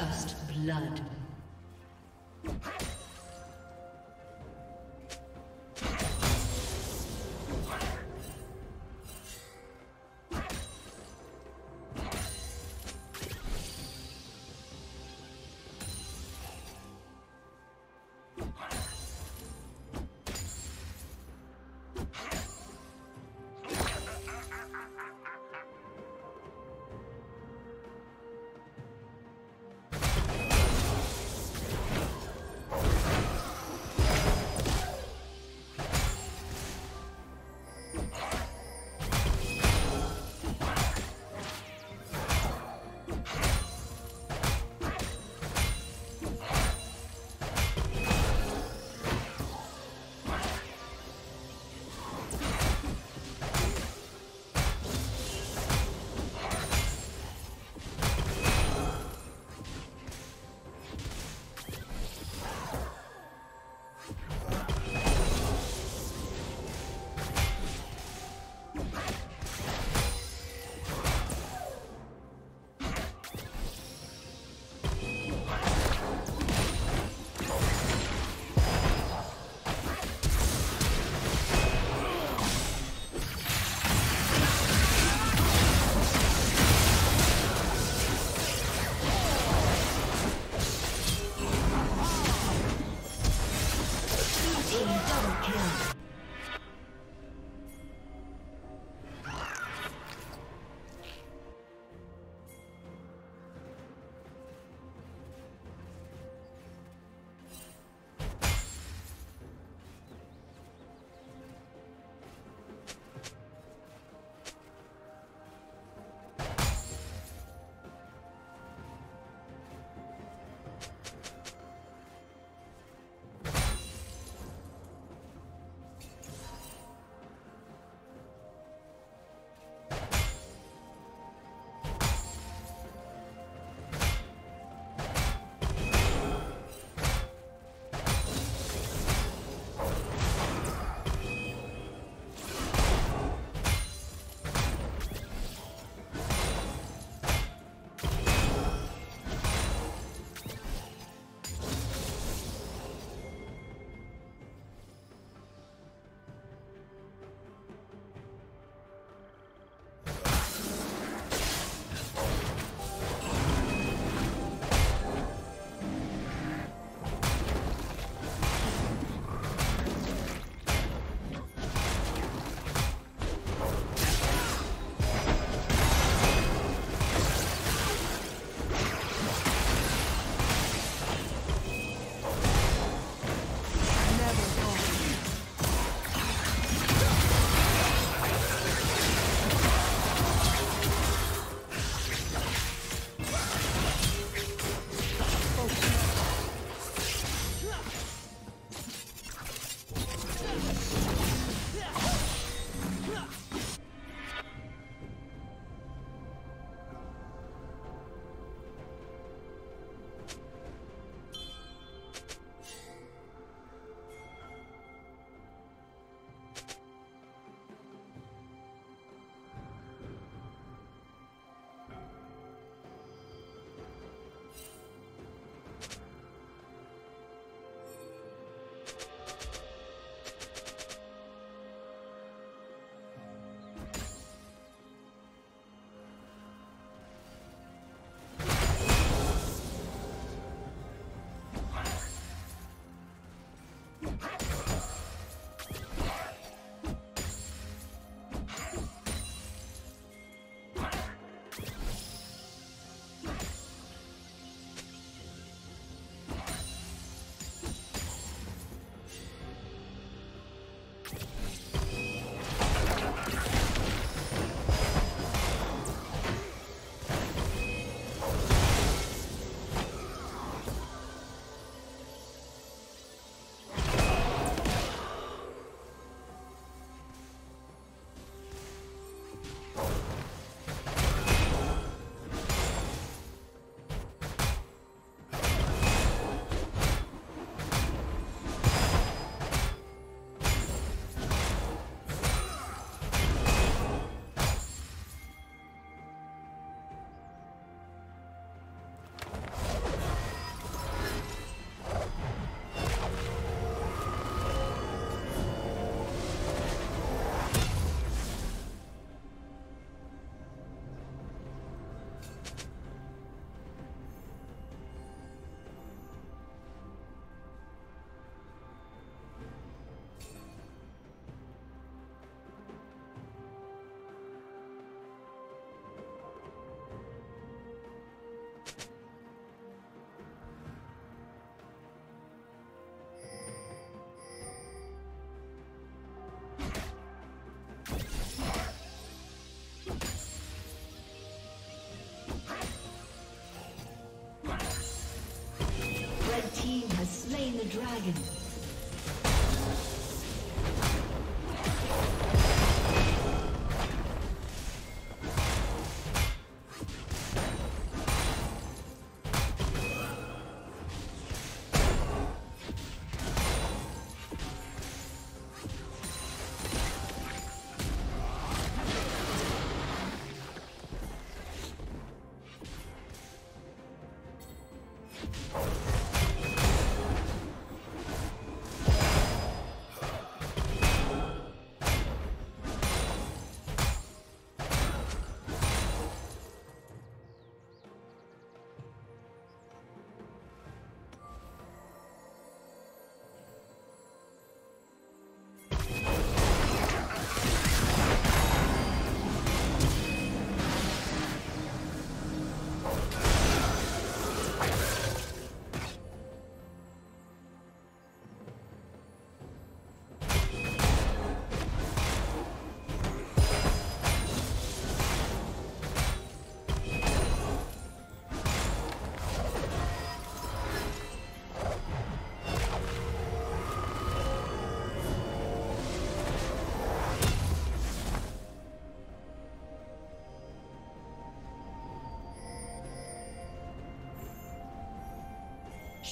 First blood.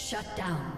Shut down.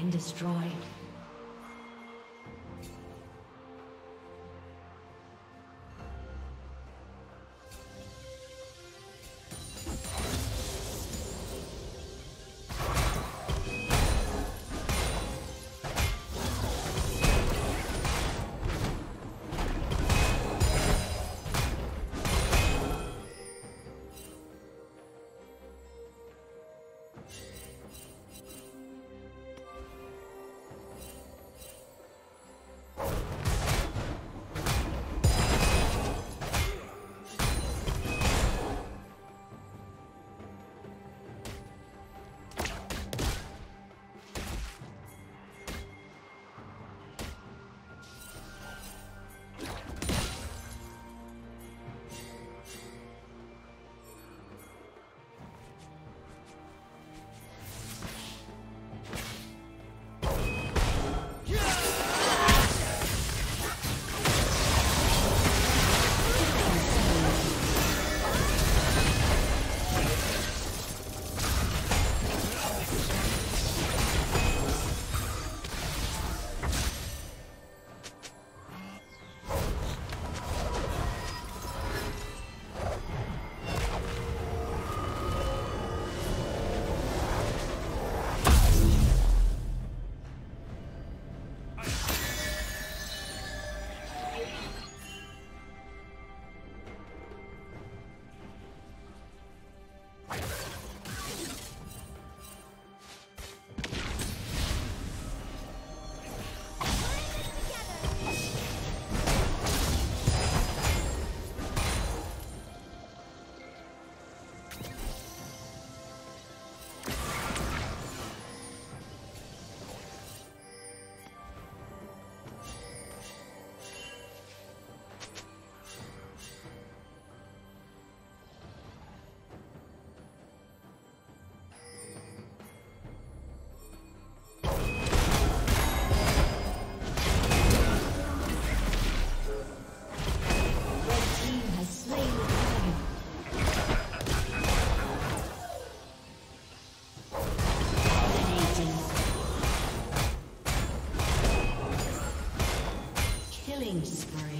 Been destroyed. killing spree.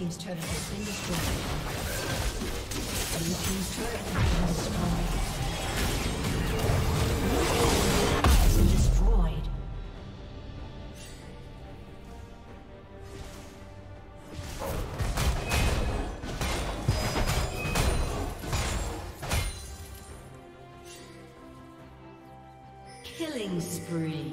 Team's turret has been destroyed. Blue Team's turret has been destroyed. Destroyed. Killing spree.